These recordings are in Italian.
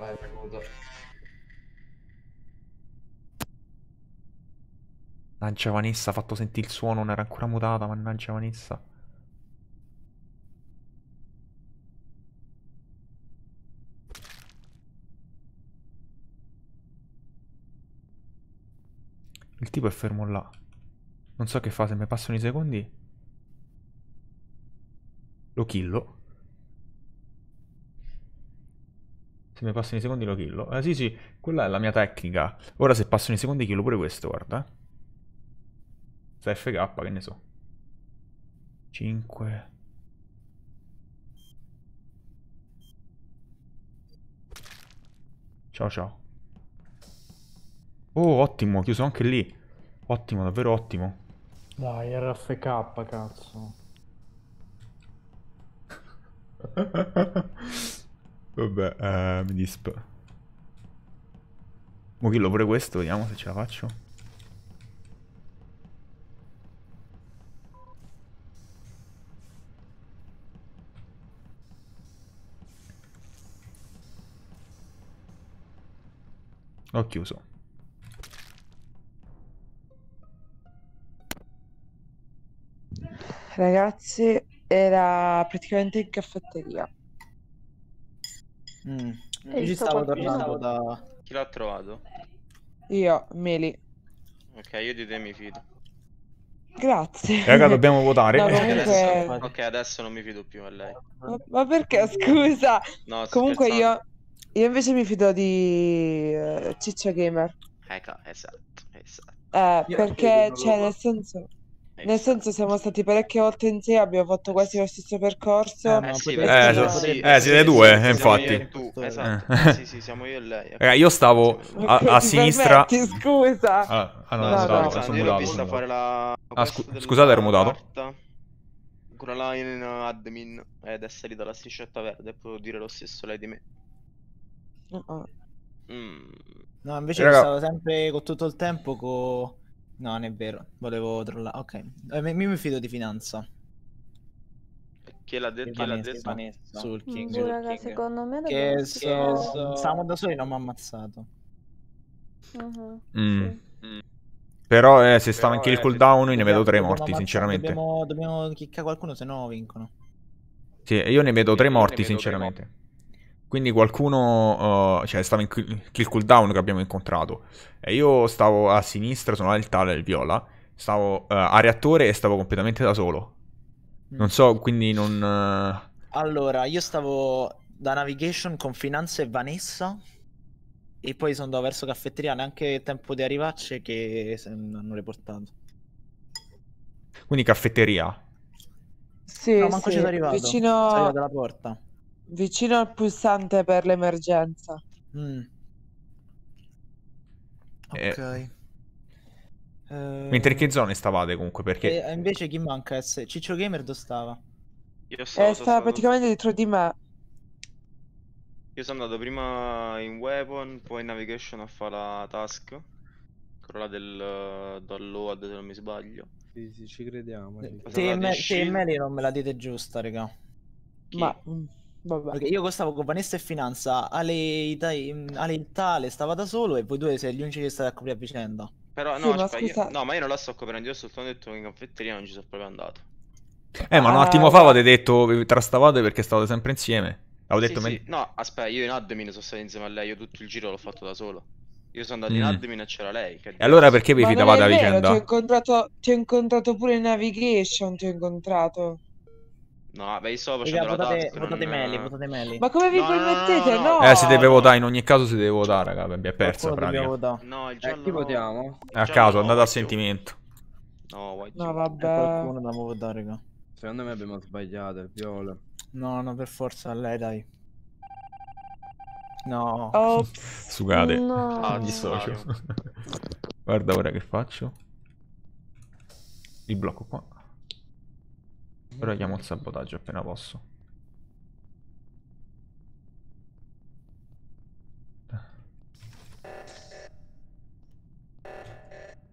Vai, premuto. Mannaggia Vanessa, ha fatto sentire il suono, non era ancora mutata, mannaggia Vanessa. Il tipo è fermo là. Non so che fa, se mi passano i secondi... Lo killo. Se mi passano i secondi lo killo. Eh sì sì, quella è la mia tecnica. Ora se passano i secondi killo pure questo, guarda. Sta FK, che ne so. 5... Ciao ciao. Oh, ottimo, chiuso anche lì. Ottimo, davvero ottimo. Dai, RFK, cazzo. Vabbè, eh, mi disp. Mo killo pure questo, vediamo se ce la faccio. Ho chiuso. Ragazzi, era praticamente in caffetteria. Mm. Io ci stavo tornando da... Chi l'ha trovato? Io, Meli. Ok, io di te mi fido. Grazie. Raga, dobbiamo votare. No, Ok, comunque... adesso, ok, adesso non mi fido più a lei. Ma, ma perché, scusa? No, Comunque scherzando. io, io invece mi fido di eh, Ciccio Gamer. Ecco, esatto, esatto. Eh, perché, cioè, nel senso... esatto. Nel senso siamo stati parecchie volte insieme, abbiamo fatto quasi lo stesso percorso. Eh, Eh sì, Eh, so- sì, eh, siete sì, due, sì, eh, siamo infatti. io e tu, esatto. Eh. Sì, sì, siamo io e lei. Raga, io stavo a, a sinistra. permetti, scusa. Ah, ah, no, No, no, no, no, sono mutato, sono fare la Ah, scu- scusate, ero mutato. Ancora là in admin ed è salita la striscietta verde, può dire lo stesso lei di me. Uh-uh. Mm. No, invece Raga. stavo sempre con tutto il tempo con... No, non è vero, volevo trollare. Ok, eh, mi, mi fido di finanza. Chi l'ha detto? Chi l'ha detto? Sul Mm, King. sul raga, King. secondo me Che so- stavamo da soli non mi ha ammazzato. Mhm, Mm. sì. Mm. Però eh, se stava Però, anche il eh, cooldown io ne vedo tre morti, sinceramente. Dobbiamo, dobbiamo kickare qualcuno, se no vincono. Sì, io ne vedo tre morti, sinceramente. Quindi qualcuno, uh, cioè stava in kill cooldown che abbiamo incontrato. E io stavo a sinistra, sono il tale, il viola. Stavo uh, a reattore e stavo completamente da solo. Non so, quindi non... uh, Allora, io stavo da navigation con Finanza e Vanessa. E poi sono andato verso caffetteria, neanche tempo di arrivarci che se ne hanno riportato. Quindi caffetteria. Sì, No, manco sì, ci sono arrivato. vicino, Salita dalla porta. Vicino al pulsante per l'emergenza. Mm. Eh, Ok. Eh, Mentre in che zone stavate comunque? Perché... E invece chi manca? S- Ciccio Gamer dove stava? Io stavo, E sono stava stato- praticamente dietro di me. Io sono andato prima in weapon, poi in navigation a fare la task. Quella del download se non mi sbaglio. Sì, sì, ci crediamo. sì. Te Me- in te e? Meli non me la dite giusta, raga. Chi? Ma, mm, vabbè. Perché io stavo con Vanessa e Finanza, Ale, Ita- Ale il tale stava da solo e voi due siete gli unici che state a coprire a vicenda. Però Sì, no, ma aspetta, io- scusa- no, ma io non la sto coprendo, io ho soltanto detto che in caffetteria non ci sono proprio andato. Eh, ma un Ah, attimo fa avete detto che trastavate perché stavate sempre insieme. Avevo Sì, detto... sì, men- No, aspetta, io in admin sono stato insieme a lei, io tutto il giro l'ho fatto da solo. Io sono andato in Mm. admin e c'era lei. E allora perché vi fidavate è a vero, Ti ho vicenda? incontrato, ti ho incontrato pure in navigation, ti ho incontrato. No, beh, io Raga, facendo la votate, task, votate non- Meli, votate Meli. Ma come vi No, permettete? no, No! no. Eh, si deve votare, in ogni caso si deve votare, raga, abbiamo perso Qualcuno pratica. dobbiamo votare. No, il Eh, giallo chi no. votiamo? A Giallo caso, no, andate a sentimento. No, white No, vabbè. qualcuno dobbiamo votare, raga. Secondo me abbiamo sbagliato, il viola. No, no, per forza, lei dai. No. Ops. Sugate. No. Ah, Mi dissocio. Guarda ora che faccio. Il blocco qua. Ora chiamo il sabotaggio appena posso.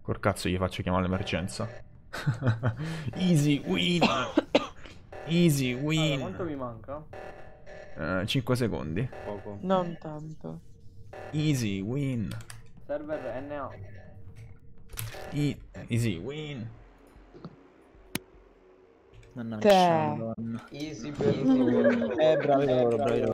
Col cazzo gli faccio chiamare l'emergenza. Easy win. Easy Allora, win. quanto mi manca? 5 secondi. Poco. Non tanto. Easy win. Server NA. E- easy win. Mannaggia, madonna. Easy peasy. Eh, bravi loro, bravi loro.